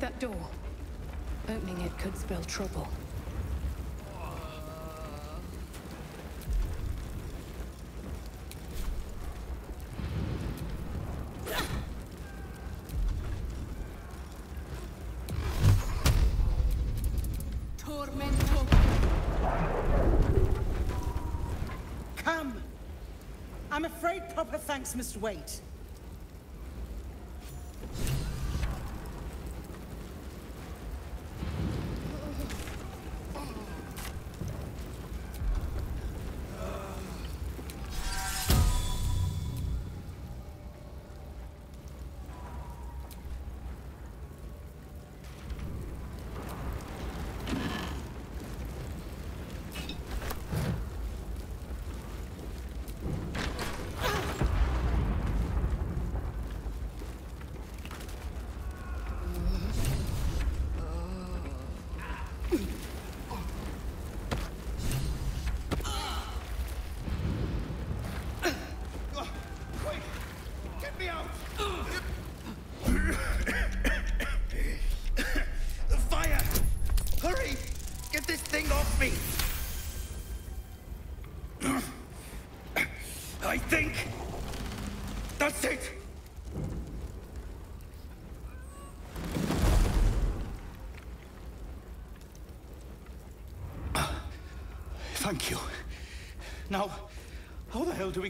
that door. Opening it could spell trouble. Come! I'm afraid proper thanks must wait.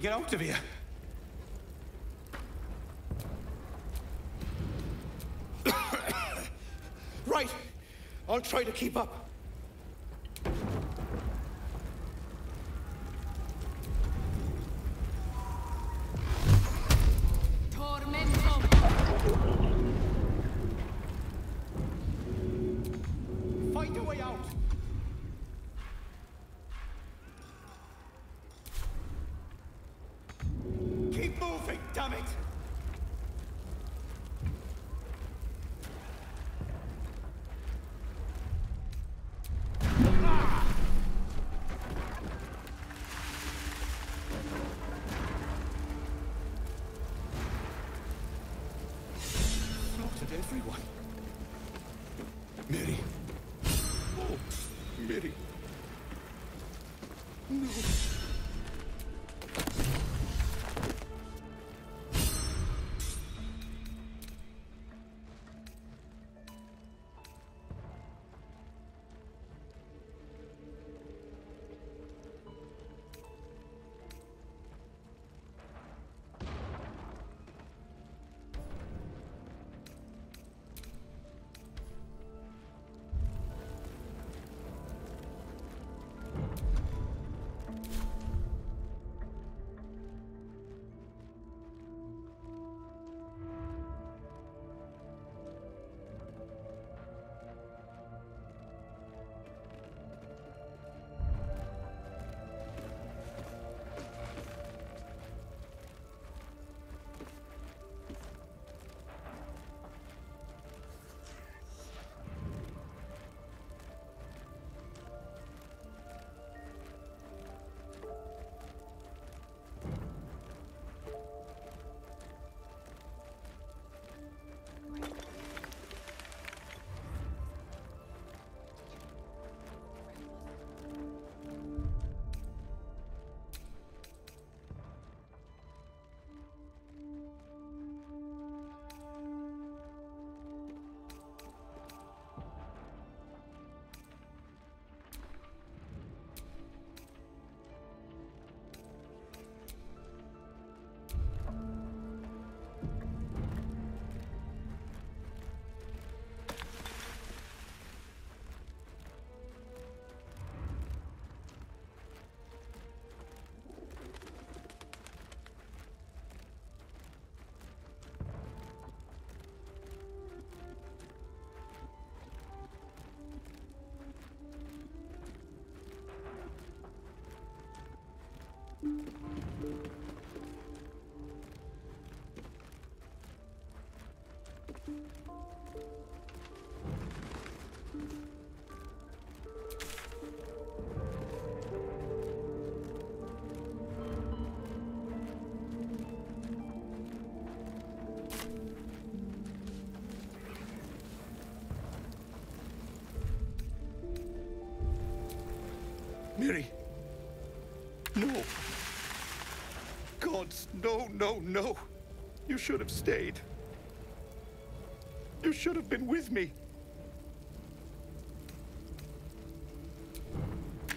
Get out of here? right. I'll try to keep up. Miri! No, no, no. You should have stayed. You should have been with me.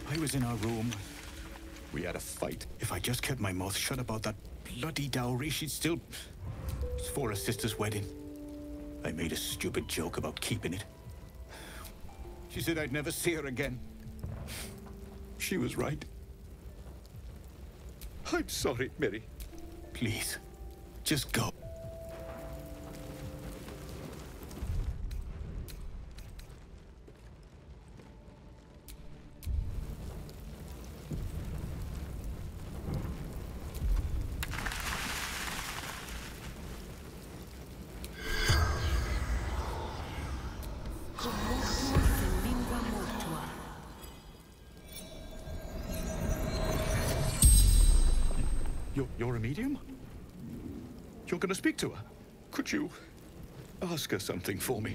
I was in our room. We had a fight. If I just kept my mouth shut about that bloody dowry, she'd still... It's for her sister's wedding. I made a stupid joke about keeping it. She said I'd never see her again. She was right. I'm sorry, Mary. Please, just go. Speak to her? Could you ask her something for me?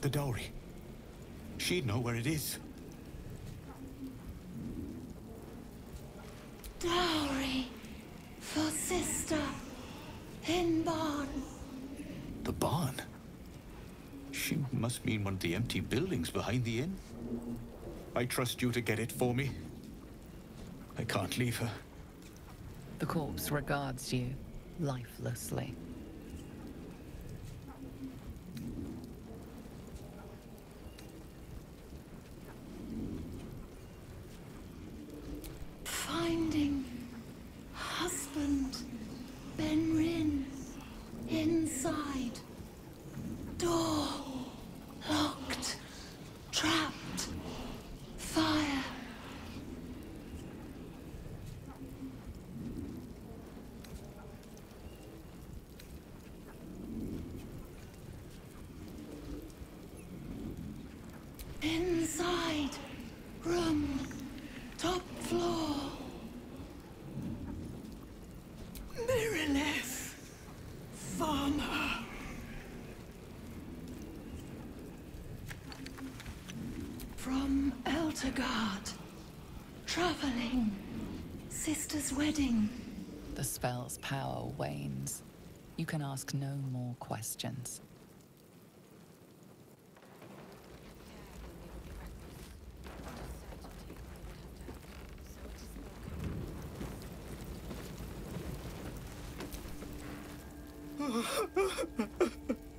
The dowry. She'd know where it is. Dowry for sister in barn. The barn? She the empty buildings behind the inn. I trust you to get it for me. I can't leave her. The corpse regards you lifelessly. Finding husband Benryn inside. Door locked. Trapped. Fire. Inside. Room. Top floor. Mirrorless. Farmer. From Elturgard. Traveling. Sister's wedding. The spell's power wanes. You can ask no more questions.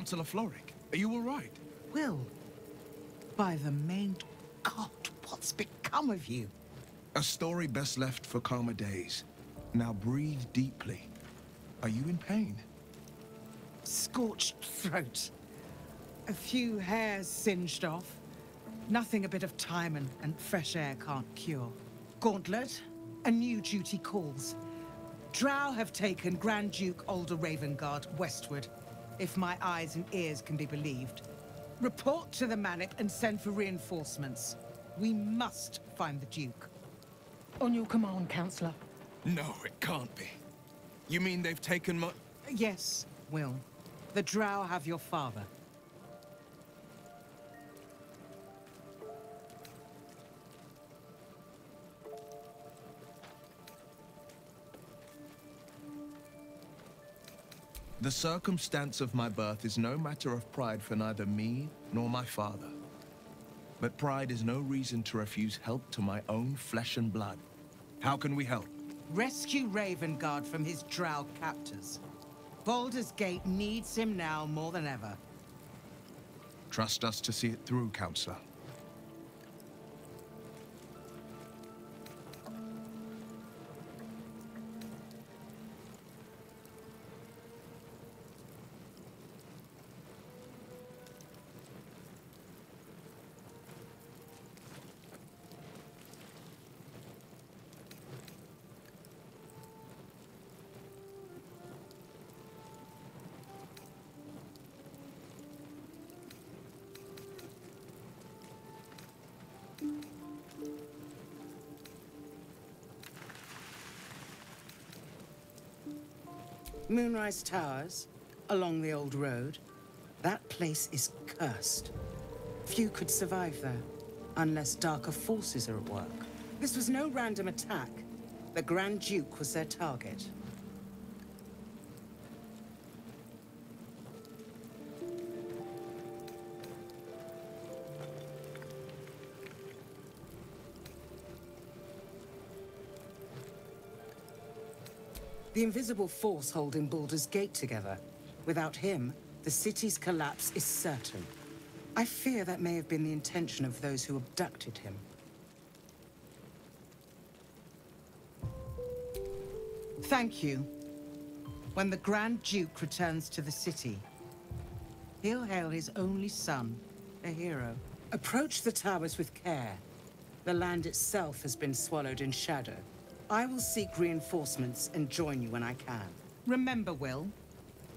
Councillor Florrick, are you all right? Will, by the main God, what's become of you? A story best left for calmer days. Now breathe deeply. Are you in pain? Scorched throat. A few hairs singed off. Nothing a bit of time and, and fresh air can't cure. Gauntlet, a new duty calls. Drow have taken Grand Duke Ulder Ravengard westward, if my eyes and ears can be believed. Report to the Manip and send for reinforcements. We must find the Duke. On your command, Counselor. No, it can't be. You mean they've taken my... Yes, Will. The Drow have your father. The circumstance of my birth is no matter of pride for neither me nor my father. But pride is no reason to refuse help to my own flesh and blood. How can we help? Rescue Ravengard from his Drow captors. Baldur's Gate needs him now more than ever. Trust us to see it through, Counselor. Moonrise Towers, along the old road. That place is cursed. Few could survive there, unless darker forces are at work. This was no random attack. The Grand Duke was their target. The invisible force holding Baldur's Gate together. Without him, the city's collapse is certain. I fear that may have been the intention of those who abducted him. Thank you. When the Grand Duke returns to the city, he'll hail his only son, a hero. Approach the towers with care. The land itself has been swallowed in shadow. I will seek reinforcements and join you when I can. Remember, Will,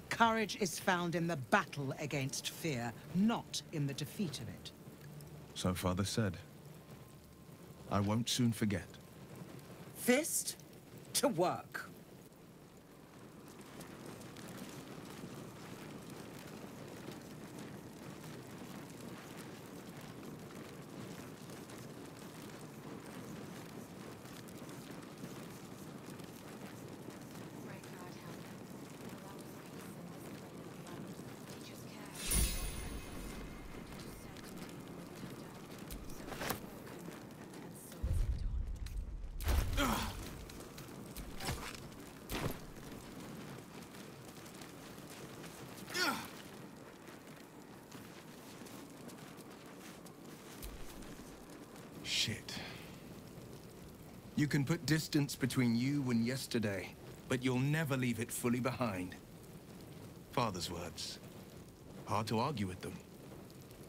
courage is found in the battle against fear, not in the defeat of it. So father said. I won't soon forget. Fist to work. Shit. You can put distance between you and yesterday, but you'll never leave it fully behind. Father's words. Hard to argue with them.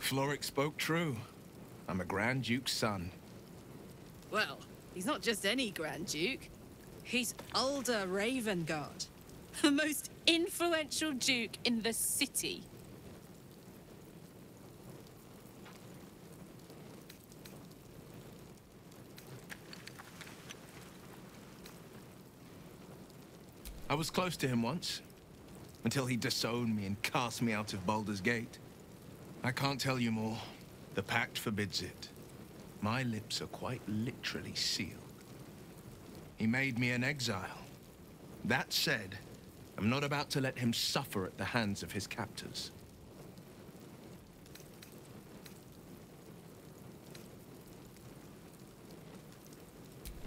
Florrick spoke true. I'm a Grand Duke's son. Well, he's not just any Grand Duke. He's Ulder Ravengard, the most influential Duke in the city. I was close to him once, until he disowned me and cast me out of Baldur's Gate. I can't tell you more. The pact forbids it. My lips are quite literally sealed. He made me an exile. That said, I'm not about to let him suffer at the hands of his captors.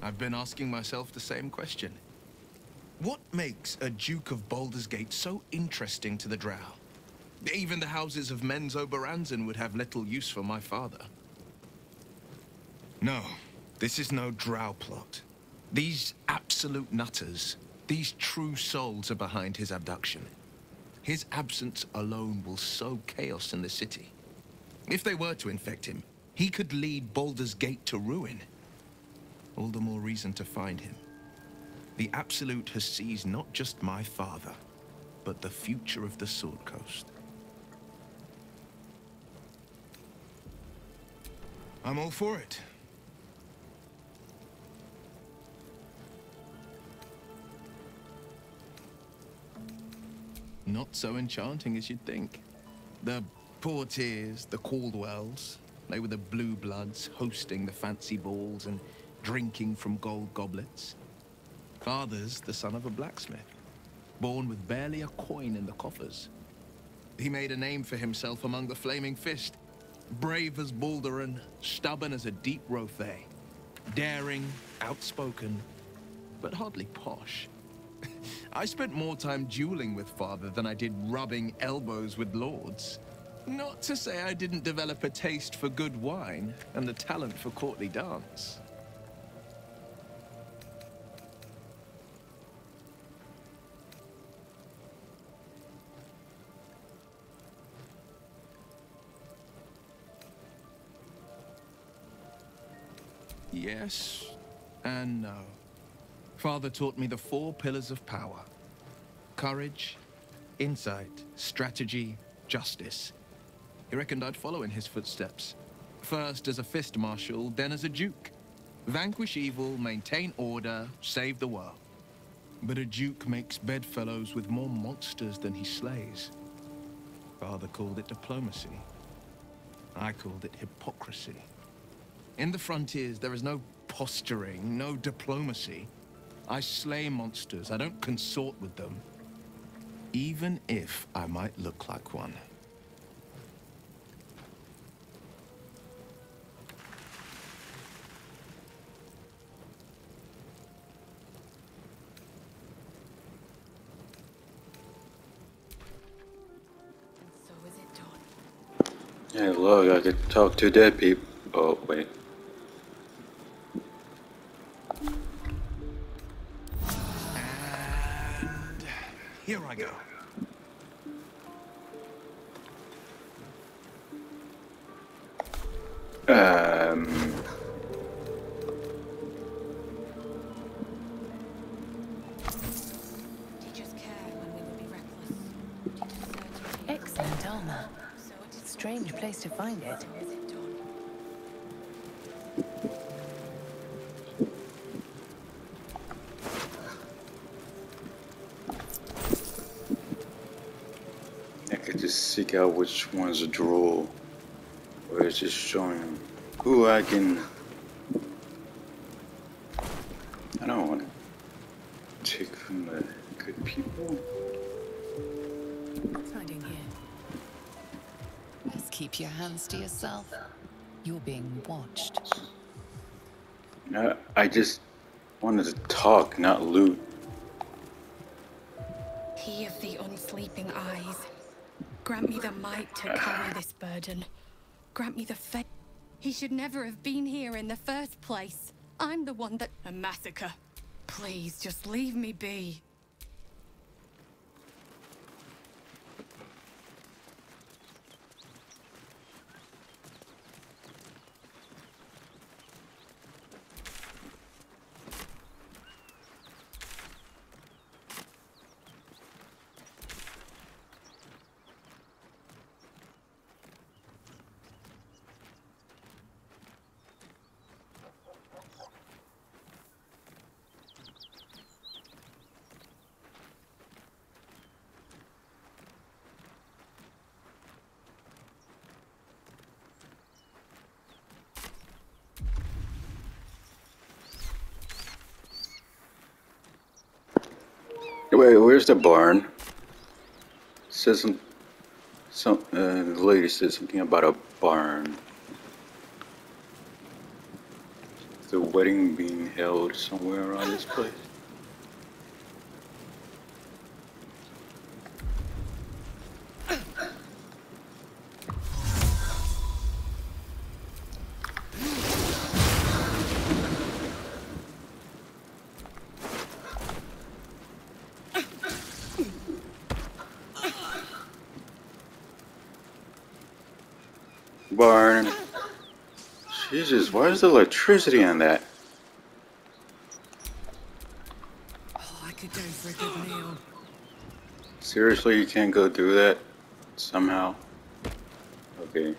I've been asking myself the same question. What makes a Duke of Baldur's Gate so interesting to the Drow? Even the houses of Menzoberranzan would have little use for my father. No, this is no Drow plot. These absolute nutters, these true souls are behind his abduction. His absence alone will sow chaos in the city. If they were to infect him, he could lead Baldur's Gate to ruin. All the more reason to find him. The Absolute has seized not just my father, but the future of the Sword Coast. I'm all for it. Not so enchanting as you'd think. The Portiers, the Caldwells, they were the blue bloods hosting the fancy balls and drinking from gold goblets. Father's the son of a blacksmith, born with barely a coin in the coffers. He made a name for himself among the Flaming Fist. Brave as Balduran, stubborn as a deep rothé. Daring, outspoken, but hardly posh. I spent more time dueling with father than I did rubbing elbows with lords. Not to say I didn't develop a taste for good wine and the talent for courtly dance. Yes and no. Father taught me the four pillars of power. Courage, insight, strategy, justice. He reckoned I'd follow in his footsteps. First as a fist marshal, then as a duke. Vanquish evil, maintain order, save the world. But a duke makes bedfellows with more monsters than he slays. Father called it diplomacy. I called it hypocrisy. In the frontiers, there is no posturing, no diplomacy. I slay monsters, I don't consort with them. Even if I might look like one. So is it done. Hey, look, I could talk to dead people. Oh, wait. Seek out which one's a drool. Or it's just showing who I can. I don't want to take from the good people. What's hiding here? Just keep your hands to yourself. You're being watched. I, I just wanted to talk, not loot. He of the unsleeping eyes. Grant me the might to carry this burden. Grant me the faith. He should never have been here in the first place. I'm the one that. A massacre. Please, just leave me be. Wait, where's the barn? says some, some uh, the lady said something about a barn. The wedding being held somewhere around this place? Barn. Is the electricity on that? Oh, I could go for a good meal. Seriously, you can't go do that somehow? Okay.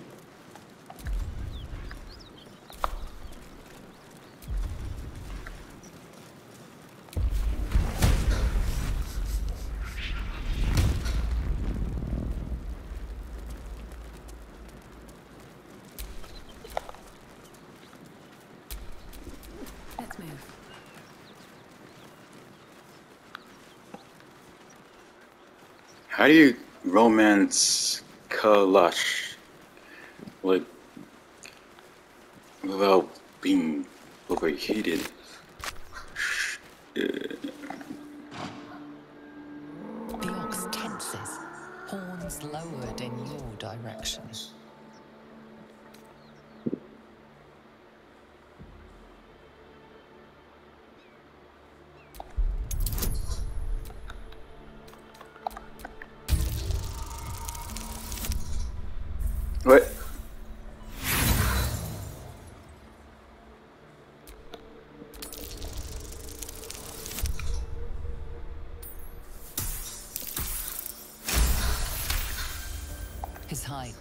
Do you romance Karlach? Like, without being overheated?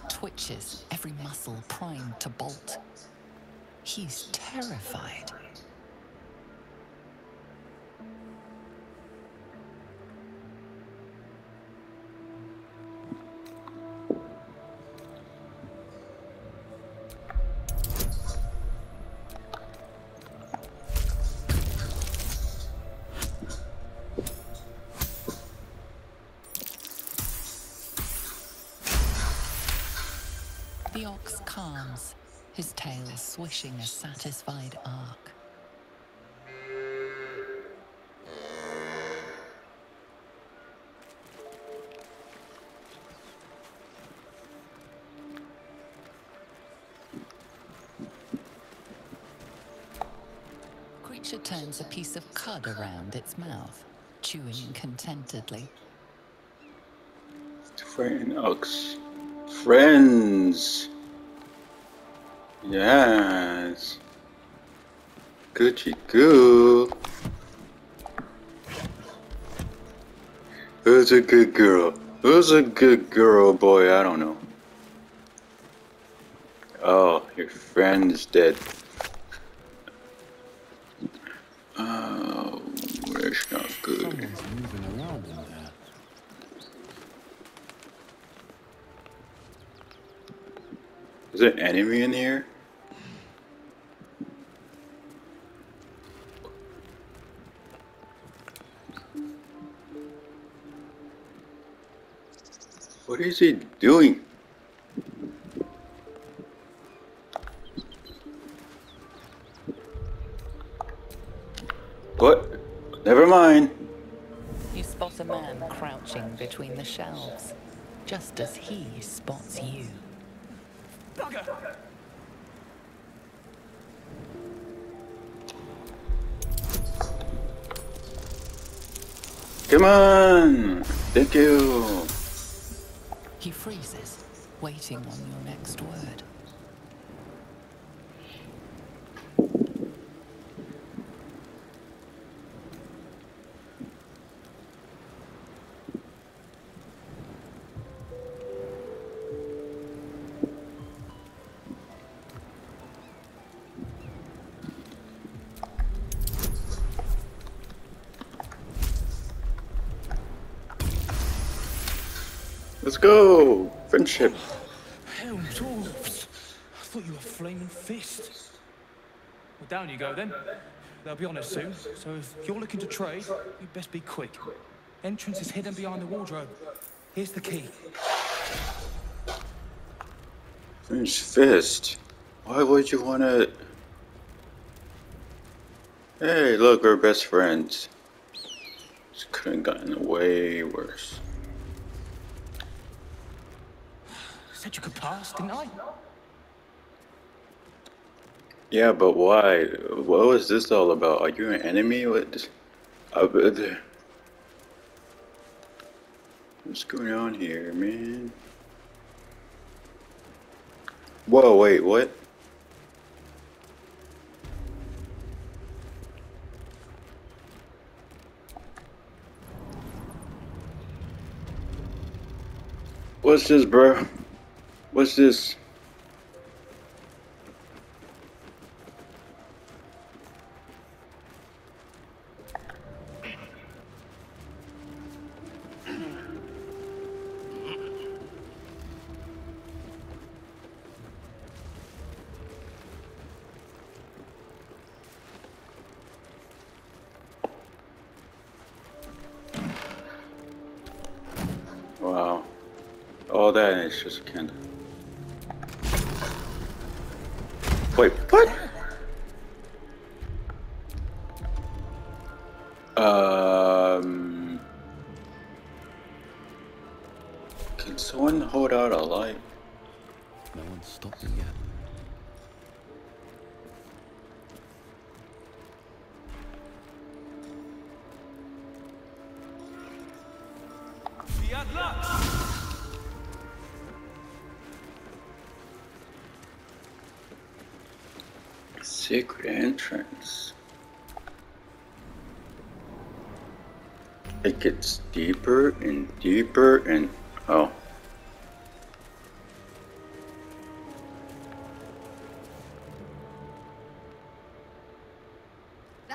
Twitches, every muscle primed to bolt. He's terrified. A satisfied arc. Creature turns a piece of cud around its mouth, chewing contentedly. Friend Ox. Friends. Yes. Gucci goo. Who's a good girl? Who's a good girl, boy? I don't know. Oh, your friend is dead. What is he doing? What? Never mind. You spot a man crouching between the shelves, just as he spots you. Come on! Thank you! He freezes, waiting on your next word. Go! Friendship. Hell, dwarves. I thought you were flaming fist. Well, down you go then. They'll be on us soon, so if you're looking to trade, you'd best be quick. Entrance is hidden behind the wardrobe. Here's the key. French fist. Why would you want to? Hey, look, we're best friends. This could have gotten way worse. Said you could pass, didn't I? Yeah, but why? What was this all about? Are you an enemy? What? What's going on here, man? Whoa, wait, what? What's this, bro? What's this? Wow. All that is just a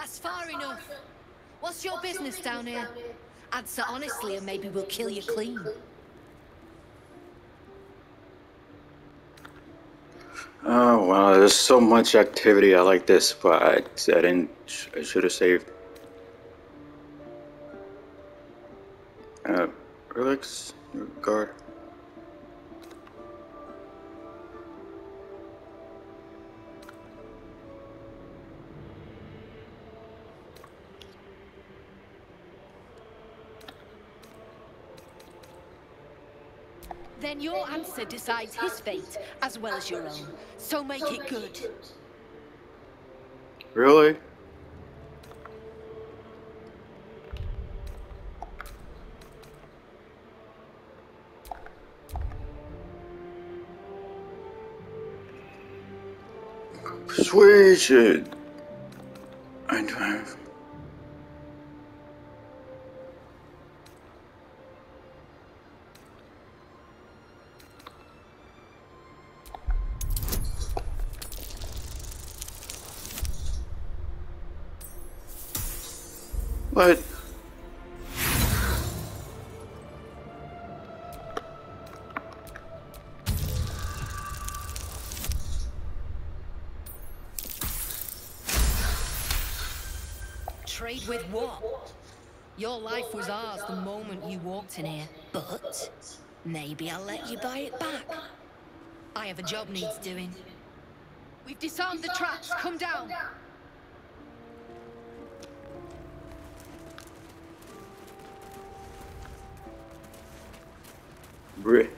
That's far enough. What's your business down here? Answer honestly and maybe we'll kill you clean. Oh wow, there's so much activity. I like this, but I, I didn't. I should have saved. Uh, relax, guard. Decides his fate as well as your own. So make it good. Really? Persuasion. With what? Your life was ours the moment you walked in here, but maybe I'll let you buy it back. I have a job needs doing. We've disarmed the traps. Come down. Bri-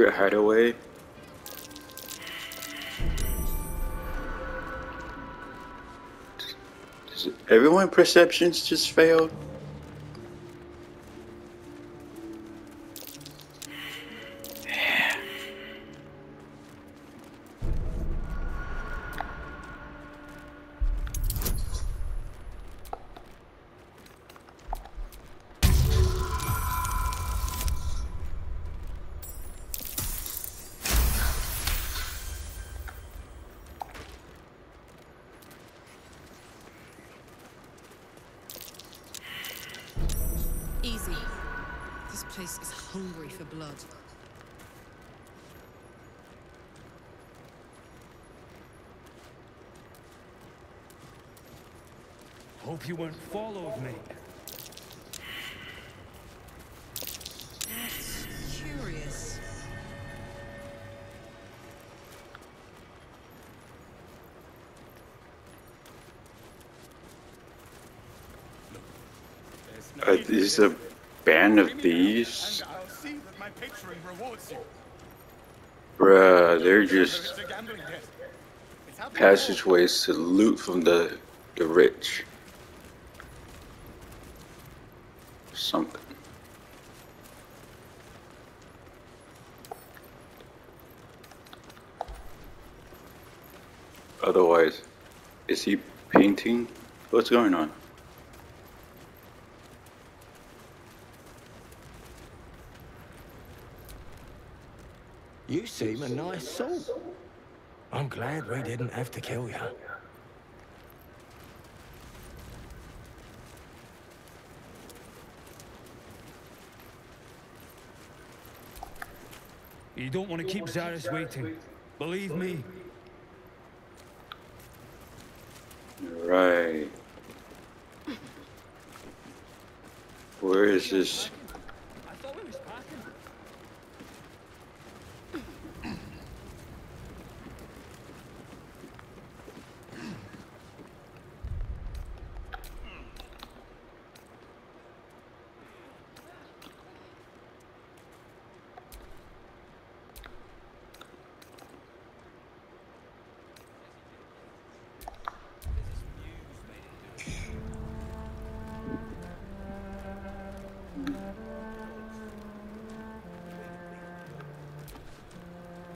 Secret hideaway. Does everyone perceptions just failed? Hope you weren't followed, mate. That's curious. Uh, is a band of thieves? I'll see that my patron rewards you. Bruh, they're just It's a gambling debt. It's happened passageways to loot from the the rich. Something. Otherwise, is he painting? What's going on? You seem a nice soul. I'm glad we didn't have to kill you. You don't want to keep Zarys waiting. Believe me. Right. Where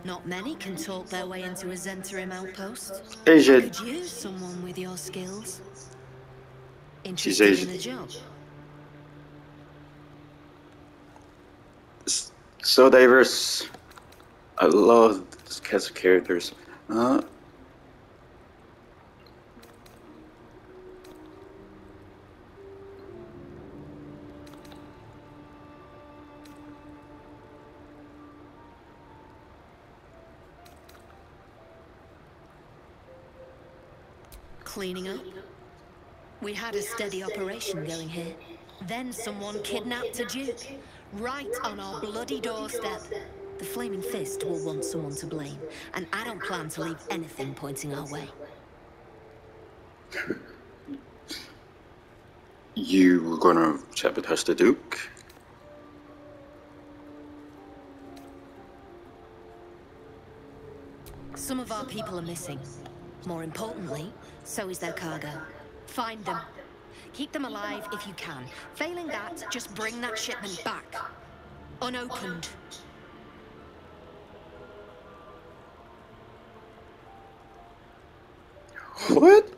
Not many can talk their way into a Zhentarim outpost. Asia. I could use someone with your skills. She's Asian. in a job? so diverse. I love this cast of characters. Uh, Cleaning up? We had a steady operation going here. Then someone kidnapped a Duke. Right on our bloody doorstep. The Flaming Fist will want someone to blame, and I don't plan to leave anything pointing our way. you were gonna sabotage the Duke? Some of our people are missing. More importantly, so is their cargo. Find them. Keep them alive if you can. Failing that, just bring that shipment back. Unopened. What?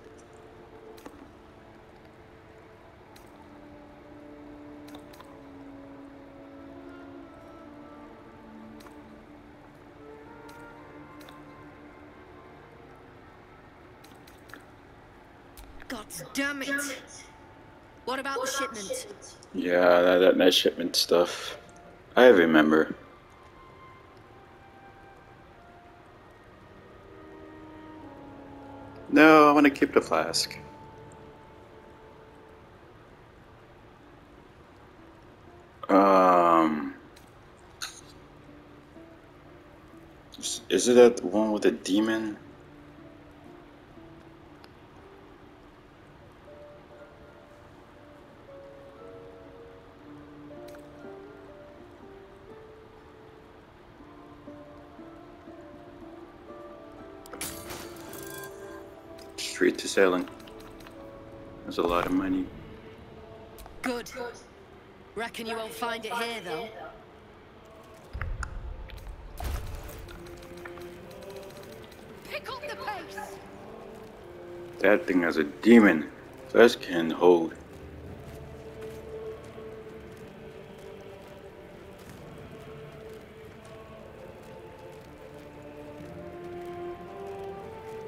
Damn it! What about the shipment? Yeah, that, that, that shipment stuff. I remember. No, I want to keep the flask. Um, is it that one with the demon? To. That's a lot of money. Good. Reckon you won't find it here, though. Pick up the pace! That thing has a demon. Flask can hold.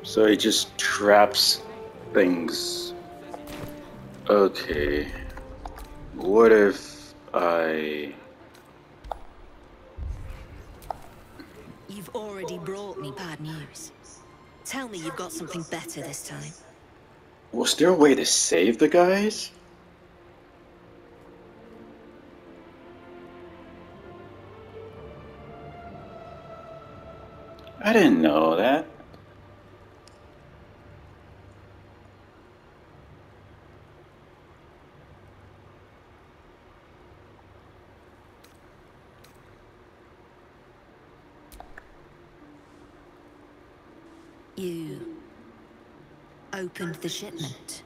So he just traps things. Okay. What if I. You've already brought me bad news. Tell me you've got something better this time. Was there a way to save the guys? I didn't know that. You opened the shipment.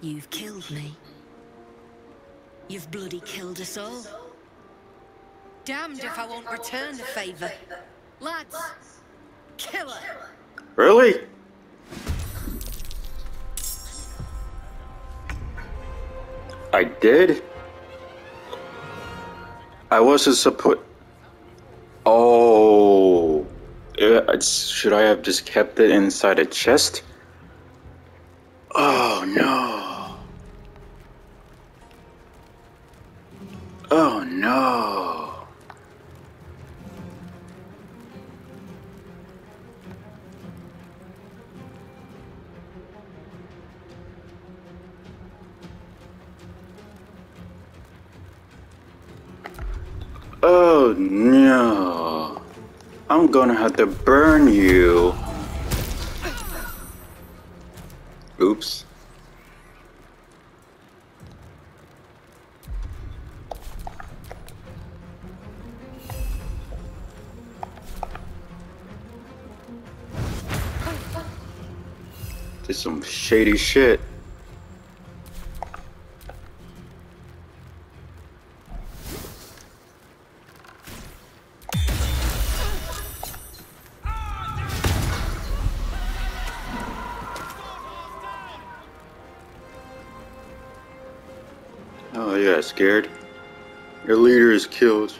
You've killed me. You've bloody killed us all. Damned if I won't return the favor. Lads, kill her. Really? I did? I wasn't supposed. Oh. It's- should I have just kept it inside a chest? Shady shit. Oh yeah, scared. Your leader is killed.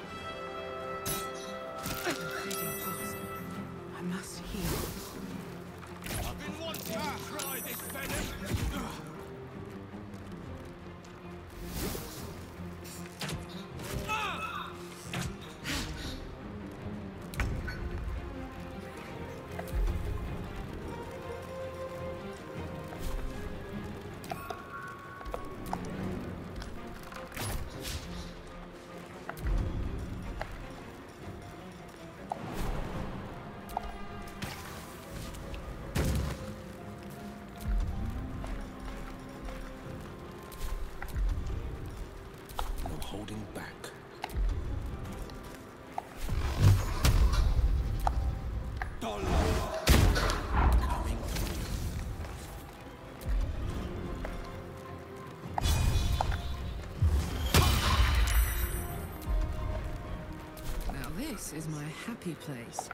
Happy place.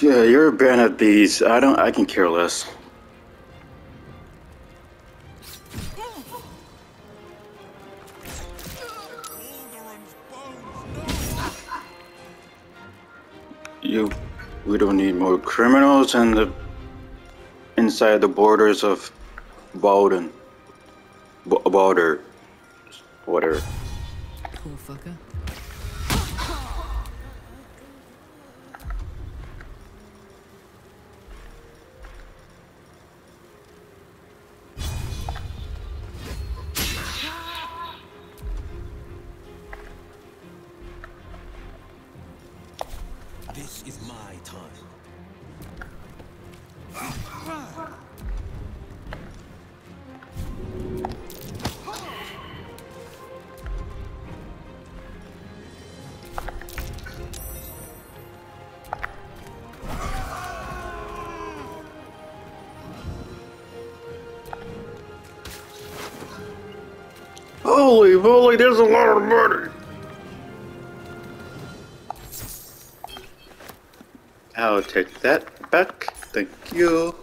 Yeah, you're a band of these. I don't. I can care less. You. We don't need more criminals in the inside the borders of Bowden. B- border. Whatever. Poor fucker. Holy moly, there's a lot of money. I'll take that back. Thank you.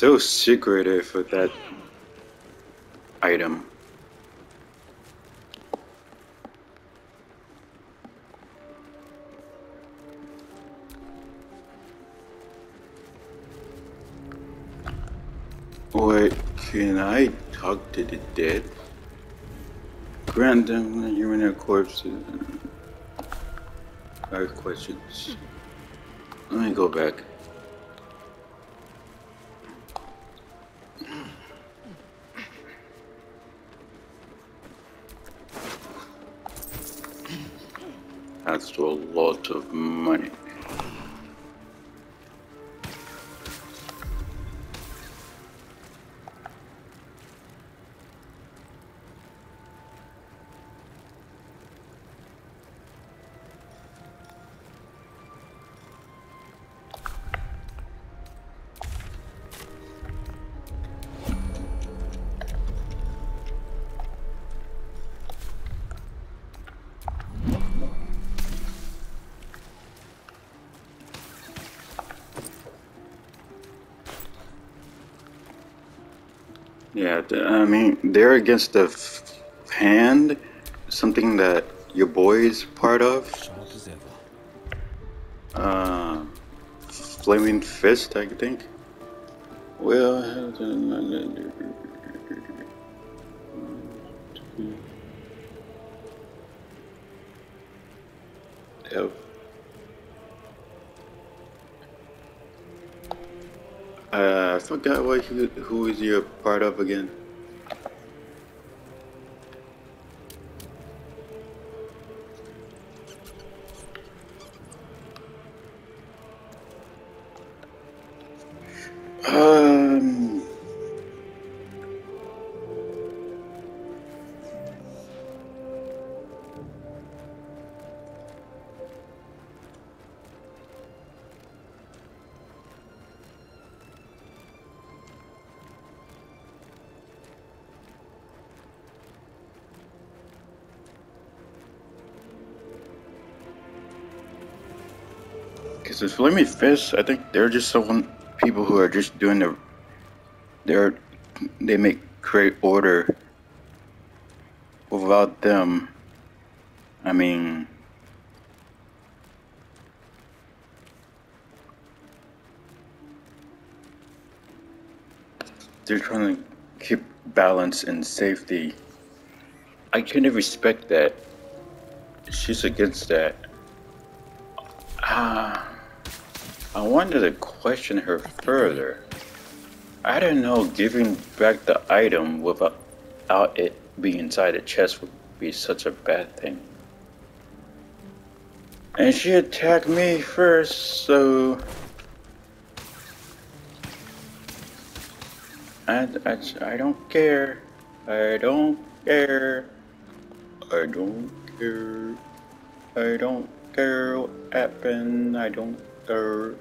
So secretive with that item. Wait, can I talk to the dead? Grant them the human corpses. I have questions. Let me go back. That's a lot of money. I mean, they're against the hand, something that your boy is part of. Uh, Flaming Fist, I think. Well. Uh, I forgot what who is your part of again. Um. Because it's Flaming Fist, I think they're just someone people who are just doing the they're they make create order without them. I mean they're trying to keep balance and safety. I kind of respect that. She's against that. Ah I wanted to question her further. I don't know giving back the item without it being inside the chest would be such a bad thing. And she attacked me first, so... I, I, I don't care. I don't care. I don't care. I don't care what happened. I don't care.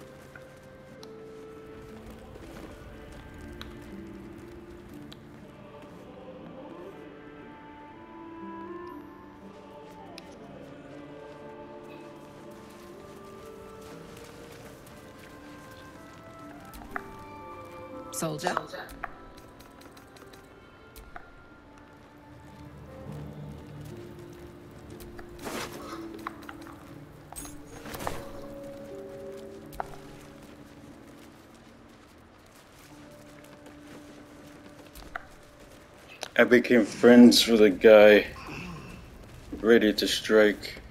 Soldier. I became friends with a guy ready to strike.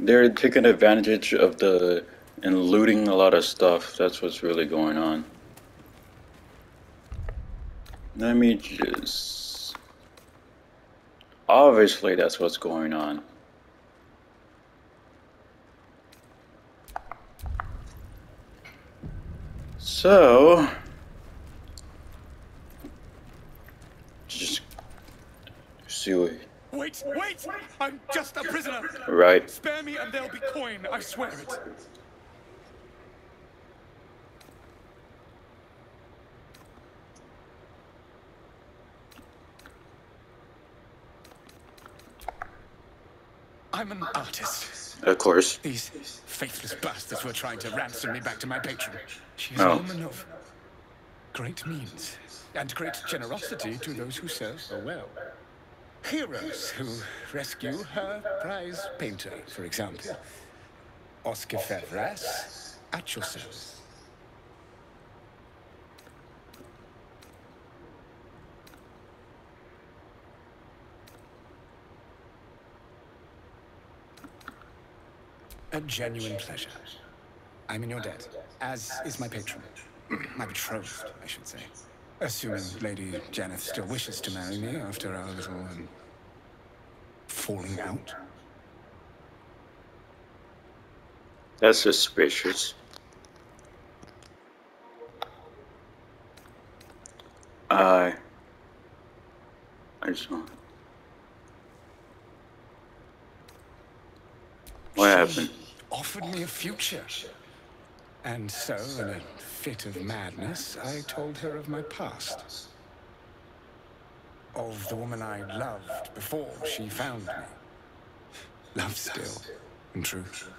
They're taking advantage of the and looting a lot of stuff. That's what's really going on. Let me just... Obviously that's what's going on. So... Just... See what... Wait, wait! I'm just a prisoner! Right. Spare me and there'll be coin, I swear it. I'm an artist. Of course. These faithless bastards were trying to ransom me back to my patron. She's Oh. a woman of great means and great generosity to those who serve her well. Heroes who rescue her prize painter, for example. Oskar Fevras, at your service. A genuine pleasure. I'm in your debt, as is my patron. My betrothed, I should say. Assuming Lady Janeth still wishes to marry me after our little, um, falling out. That's suspicious. I... I just want... What happened? Offered me a future. And so, in a fit of madness, I told her of my past. Of the woman I loved before she found me. Love still, in truth.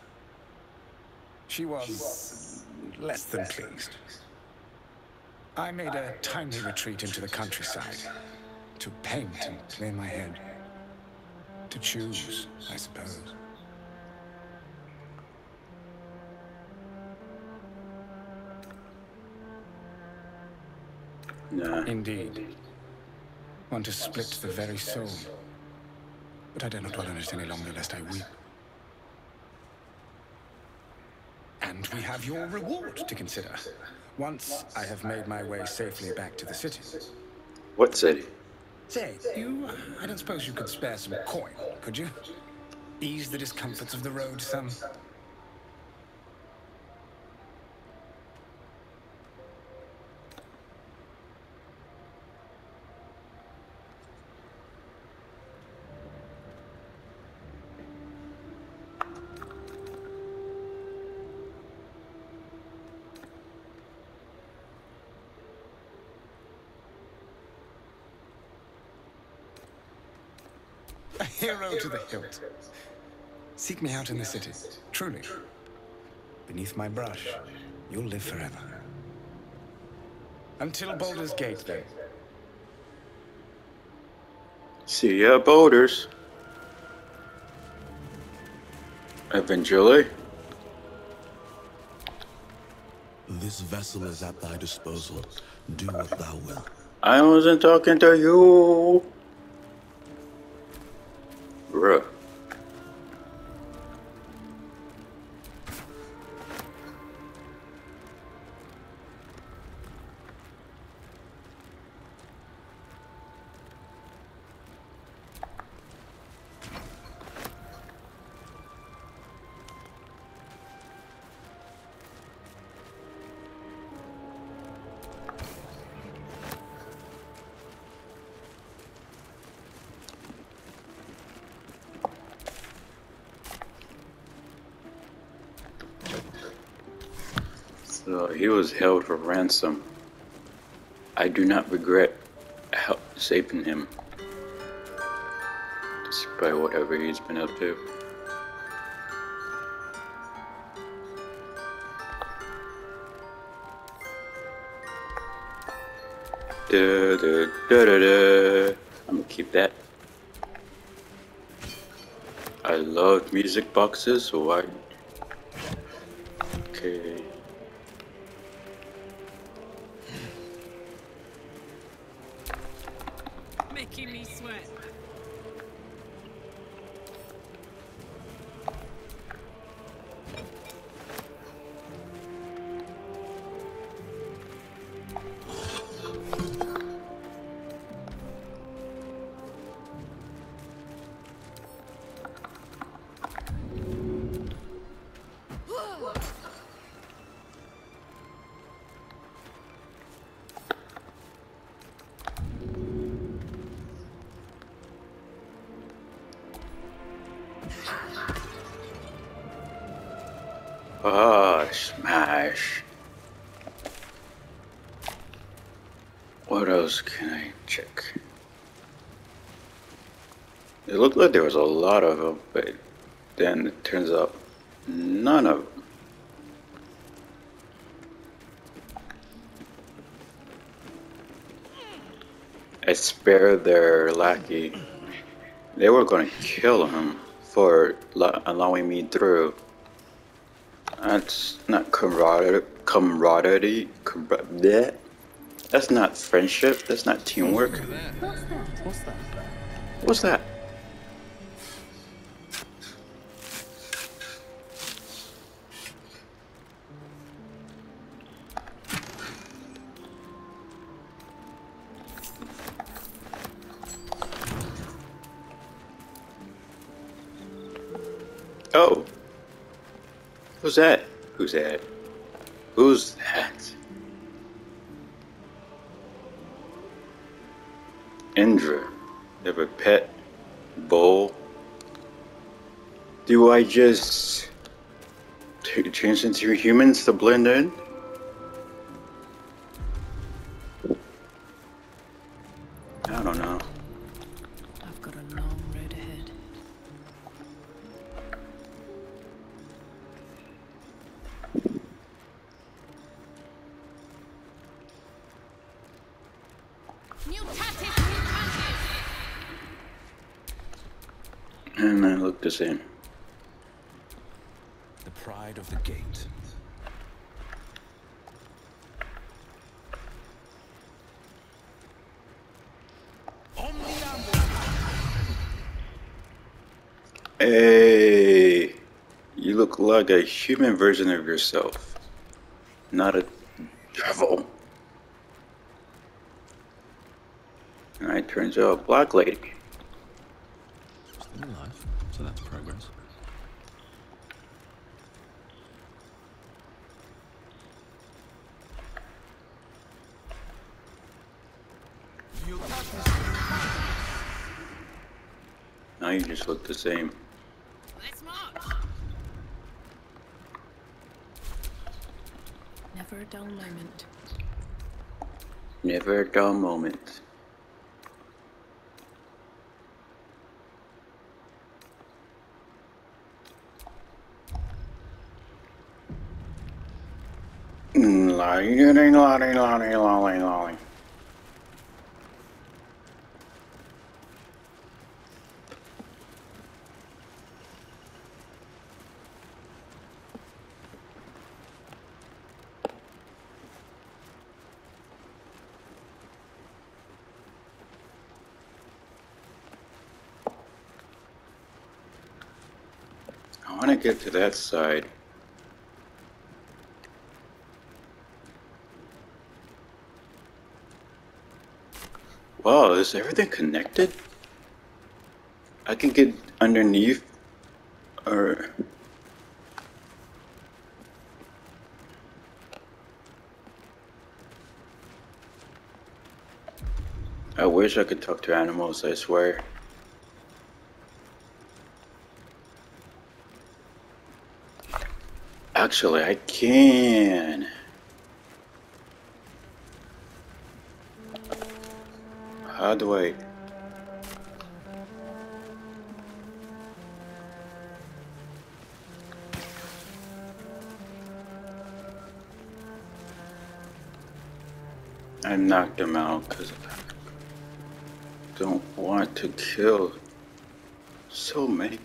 She was less than pleased. I made a timely retreat into the countryside to paint and clear my head. To choose, I suppose. Nah. Indeed. Want to split the very soul. But I dare not dwell on it any longer, lest I weep. And we have your reward to consider. Once I have made my way safely back to the city. What city? Say, you... I don't suppose you could spare some coin, could you? Ease the discomforts of the road some. A hero to the hilt. Seek me out in the city, truly. Beneath my brush, you'll live forever. Until Baldur's Gate, then. See ya, boulders. Eventually. This vessel is at thy disposal. Do what thou wilt. I wasn't talking to you. He was held for ransom. I do not regret saving him. Despite whatever he's been up to. Da, da, da, da, da. I'm gonna keep that. I love music boxes, so I. Like there was a lot of them, but then it turns out none of them. I spared their lackey. They were going to kill him for allowing me through. That's not camaraderie. Camaraderie. Camar- That's not friendship. That's not teamwork. What's that? What's that? What's that? Oh. Who's that? Who's that? Who's that? Indra. You have a pet bull. Do I just change into humans to blend in? A human version of yourself, not a devil. And I turned to a black lady. Still alive, so that's progress. Now you just look the same. Never a dull moment. Never a dull moment. Mm, Lolly, lolly, lolly, lolly, to get to that side. Wow, is everything connected? I can get underneath or I wish I could talk to animals, I swear. Actually, I can. How do I? I knocked him out because I don't want to kill so many